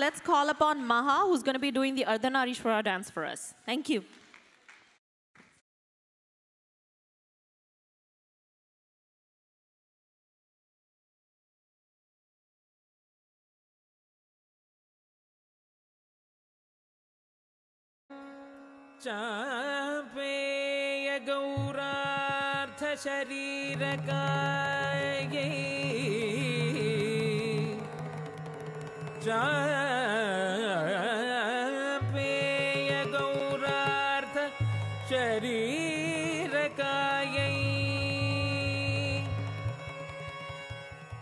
Let's call upon Maha, who's going to be doing the Ardhanarishwara dance for us. Thank you. जापेय गौरार्थ शरीरकायै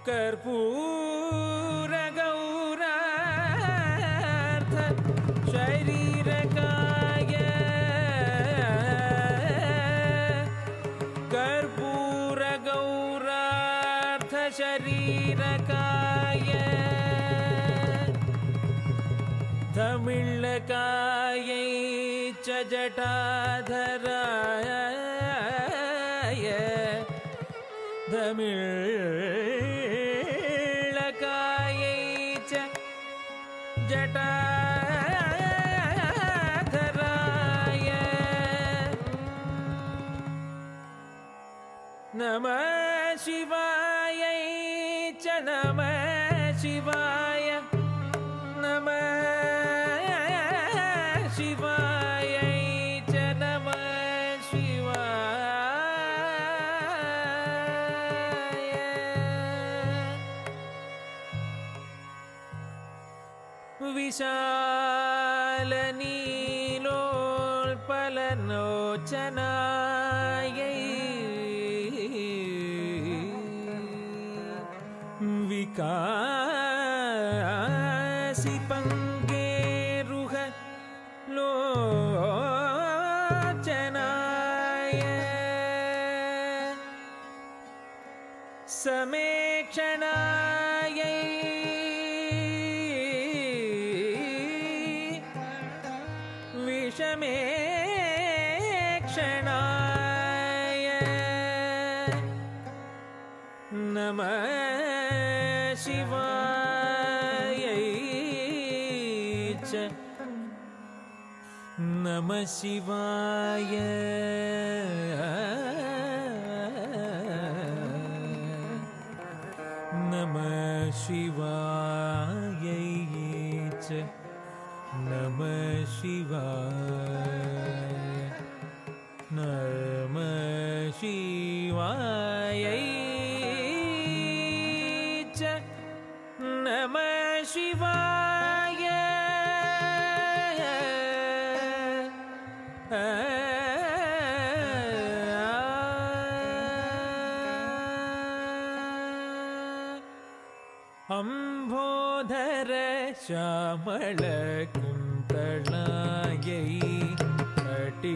कर्पूर गौरार्थ शरीर शरीरकाय तमिळकायै च जटाधराय तमिळ நீலோல் பல நோச்சனாயை விகாசி பங்கேருக லோச்சனாய சமேக்ஷணா நம சிவாயை நம சிவாய நம சிவாயை நம சிவாய நம சிவாய श्यामलकुन्तलायै कुन्तयै कटि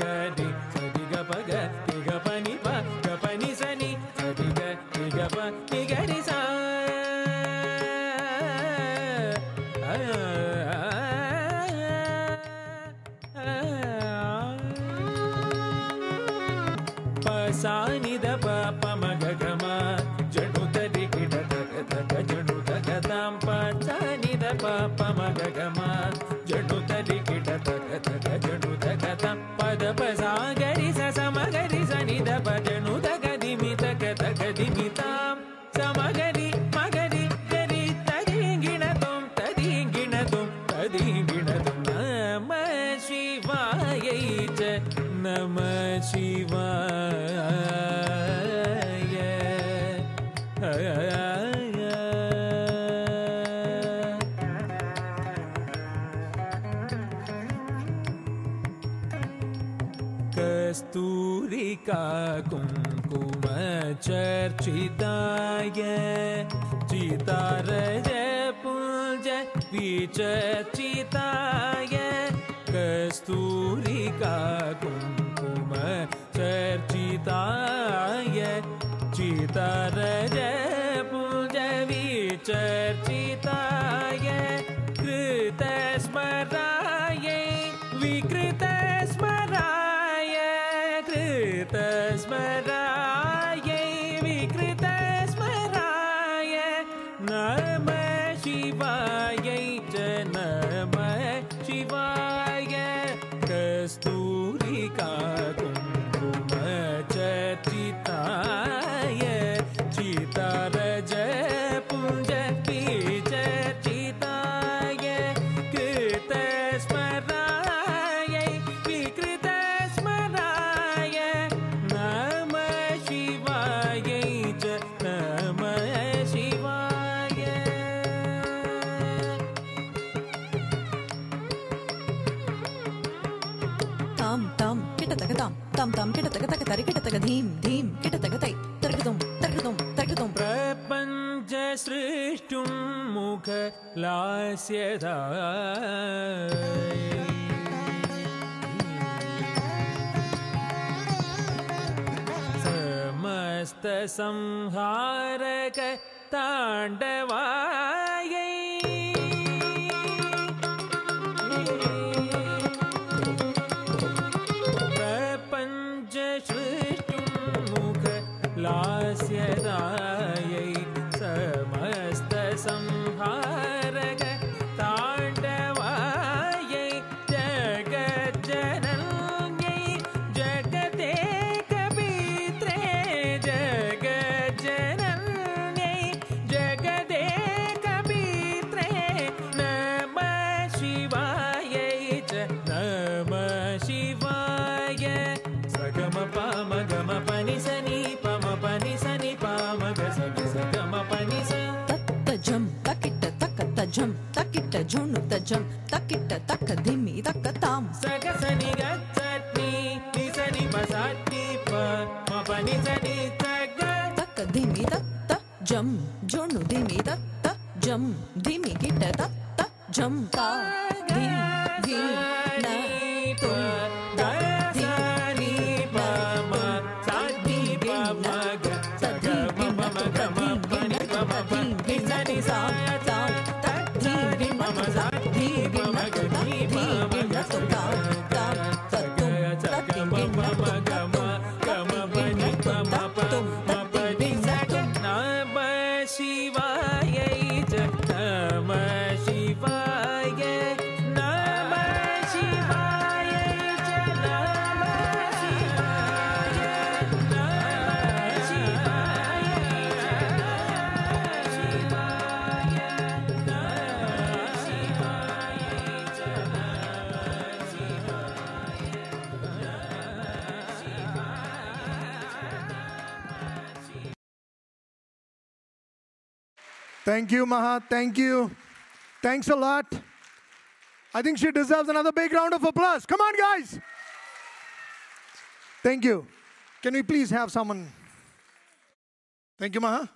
గని సరిగ పగ తిగ పని పగ పని సని సరిగ తిగ పని గరి సా పసానిద ప మగ Kasturika कुङ्कुमचर्चिताय चितारज पुञ्ज विचर्चिताय Kasturika कुङ्कुमचर्चिताय चितार There's my Smara கிட்டத்தகதாம் தாம் தாம் கிட்டத்தகதக தரி கிட்டத்தக தீம் தீம் கிட்டத்தகதை தர்கதும் தர்கதும் தர்கதும் பிரபஞ்ச சிருஷ்டும் முக லாசியதாய் समस्त संहारक ताण्डवा జం తకిట తక తజం తకిట జుణు తజం తకిట తక ధిమి తక తాం సగ సని గచ్చని నిసని మసాటి ప మపని సని తక తక ధిమి తక త జం జుణు ధిమి తక త జం ధిమి గిట తక త జం తా ధిమి గి నా Tum Thank you, Maha. Thank you. Thanks a lot. I think she deserves another big round of applause. Come on, guys. Thank you. Can we please have someone? Thank you, Maha.